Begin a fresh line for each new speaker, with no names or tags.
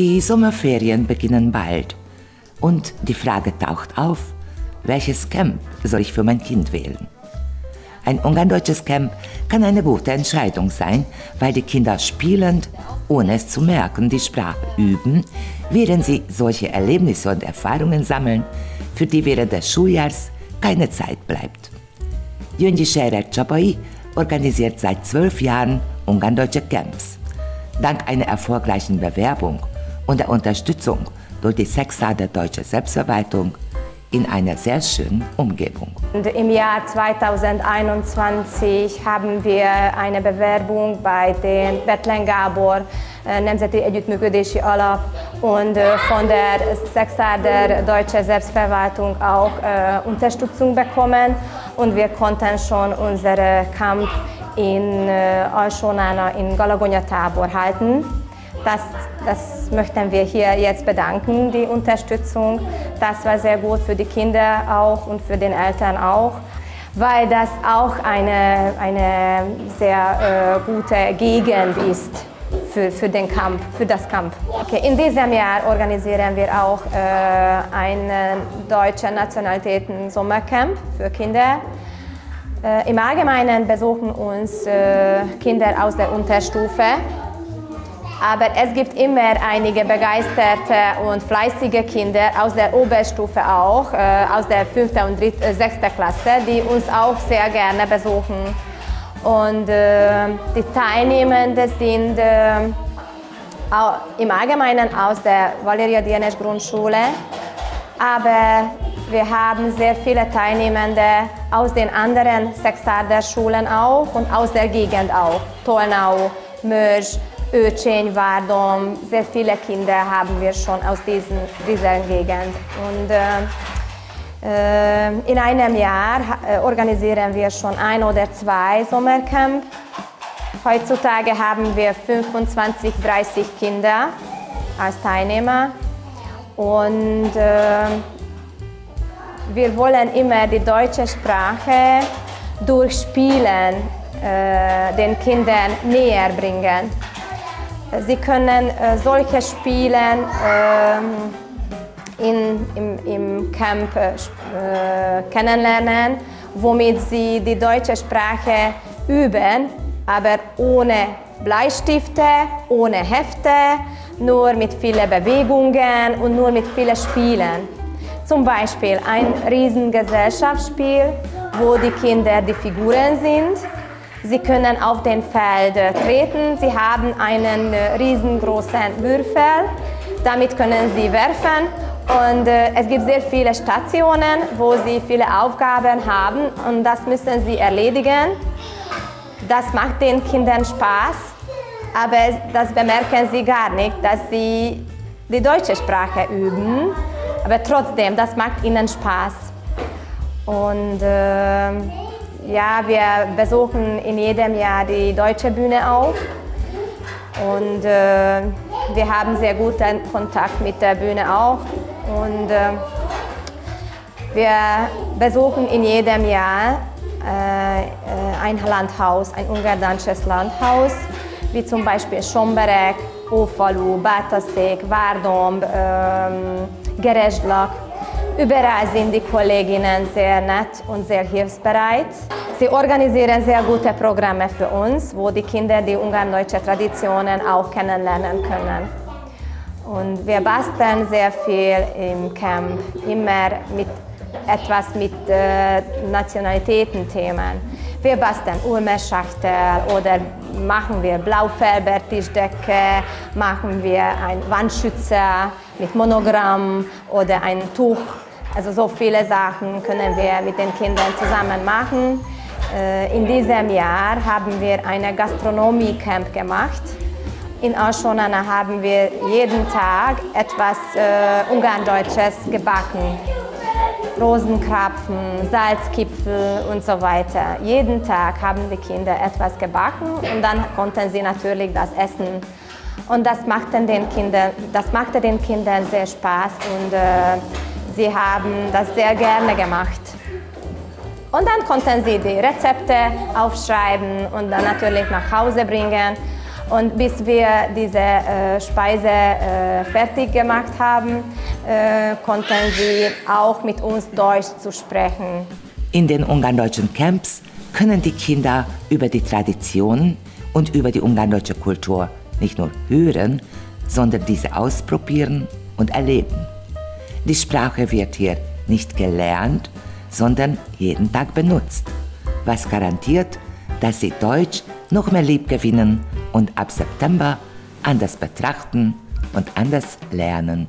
Die Sommerferien beginnen bald und die Frage taucht auf, welches Camp soll ich für mein Kind wählen? Ein ungarndeutsches Camp kann eine gute Entscheidung sein, weil die Kinder spielend, ohne es zu merken, die Sprache üben, während sie solche Erlebnisse und Erfahrungen sammeln, für die während des Schuljahrs keine Zeit bleibt. Jöngi Scherer Csapai organisiert seit zwölf Jahren ungarndeutsche Camps. Dank einer erfolgreichen Bewerbung und der Unterstützung durch die Sexa der Deutschen Selbstverwaltung in einer sehr schönen Umgebung.
Und Im Jahr 2021 haben wir eine Bewerbung bei den Betlen Gábor Nemzeti Együttműködési Alap und äh, von der Sexa der Deutschen Selbstverwaltung auch äh, Unterstützung bekommen und wir konnten schon unsere Camp in äh, Alsonana in Galagonya Tabor halten. Das, das möchten wir hier jetzt bedanken, die Unterstützung. Das war sehr gut für die Kinder auch und für den Eltern auch, weil das auch eine, eine sehr äh, gute Gegend ist für, für den Kampf, für das Kampf. Okay, in diesem Jahr organisieren wir auch äh, einen deutschen Nationalitäten-Sommercamp für Kinder. Äh, Im Allgemeinen besuchen uns äh, Kinder aus der Unterstufe aber es gibt immer einige begeisterte und fleißige Kinder aus der Oberstufe auch, äh, aus der 5. und 6. Äh, Klasse, die uns auch sehr gerne besuchen. Und äh, die Teilnehmenden sind äh, im Allgemeinen aus der Valeria Dienes Grundschule, aber wir haben sehr viele Teilnehmende aus den anderen Sexarder Schulen auch und aus der Gegend auch, Tolnau, Mörsch, Öcsény, Várdom, sehr viele Kinder haben wir schon aus diesen, dieser Gegend. Und äh, in einem Jahr äh, organisieren wir schon ein oder zwei Sommercamp. Heutzutage haben wir 25, 30 Kinder als Teilnehmer. Und äh, wir wollen immer die deutsche Sprache durch Spielen äh, den Kindern näher bringen. Sie können äh, solche Spiele äh, in, im, im Camp äh, kennenlernen, womit sie die deutsche Sprache üben, aber ohne Bleistifte, ohne Hefte, nur mit vielen Bewegungen und nur mit vielen Spielen. Zum Beispiel ein Riesengesellschaftsspiel, wo die Kinder die Figuren sind Sie können auf den Feld treten. Sie haben einen riesengroßen Würfel. Damit können Sie werfen. Und äh, es gibt sehr viele Stationen, wo Sie viele Aufgaben haben und das müssen Sie erledigen. Das macht den Kindern Spaß, aber das bemerken sie gar nicht, dass sie die deutsche Sprache üben. Aber trotzdem, das macht ihnen Spaß. Und äh, ja, wir besuchen in jedem Jahr die Deutsche Bühne auch. Und äh, wir haben sehr guten Kontakt mit der Bühne auch. Und äh, wir besuchen in jedem Jahr äh, äh ein Landhaus, ein ungardanisches Landhaus, wie zum Beispiel Schomberek, Ófalu, Bátaszék, Várdom, ähm, Geresdlak. Überall sind die Kolleginnen sehr nett und sehr hilfsbereit. Sie organisieren sehr gute Programme für uns, wo die Kinder die ungarndeutsche Traditionen auch kennenlernen können. Und wir basteln sehr viel im Camp, immer mit etwas mit äh, Nationalitätenthemen. Wir basteln Ulmerschachtel oder machen wir Blaufärbertischdecke, machen wir ein Wandschützer mit Monogramm oder ein Tuch. Also so viele Sachen können wir mit den Kindern zusammen machen. Äh, in diesem Jahr haben wir eine Gastronomie-Camp gemacht. In Aschonana haben wir jeden Tag etwas äh, Ungarndeutsches gebacken. Rosenkrapfen, Salzkipfel und so weiter. Jeden Tag haben die Kinder etwas gebacken und dann konnten sie natürlich das essen. Und das machte den Kindern, das machte den Kindern sehr Spaß und äh, sie haben das sehr gerne gemacht. Und dann konnten sie die Rezepte aufschreiben und dann natürlich nach Hause bringen. Und bis wir diese äh, Speise äh, fertig gemacht haben, äh, konnten sie auch mit uns Deutsch zu sprechen.
In den ungarndeutschen Camps können die Kinder über die Traditionen und über die ungardeutsche Kultur nicht nur hören, sondern diese ausprobieren und erleben. Die Sprache wird hier nicht gelernt, sondern jeden Tag benutzt, was garantiert, dass sie Deutsch noch mehr lieb gewinnen und ab September anders betrachten und anders lernen